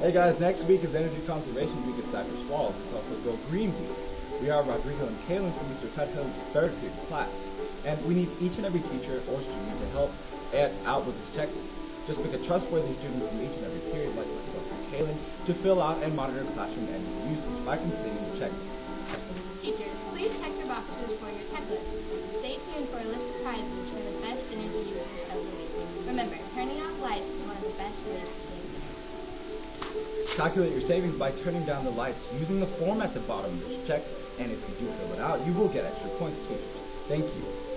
Hey guys, next week is Energy Conservation Week at Cypress Falls. It's also Go Green Week. We are Rodrigo and Kaylin from Mr. Tuthill's third period class, and we need each and every teacher or student to help add out with this checklist. Just pick a trustworthy student from each and every period, like myself and Kaylin, to fill out and monitor classroom energy usage by completing the checklist. Teachers, please check your boxes for your checklist. Stay tuned for a list of prizes for the best Calculate your savings by turning down the lights using the form at the bottom of this checklist, and if you do fill it out, you will get extra points, teachers. Thank you.